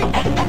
Bye.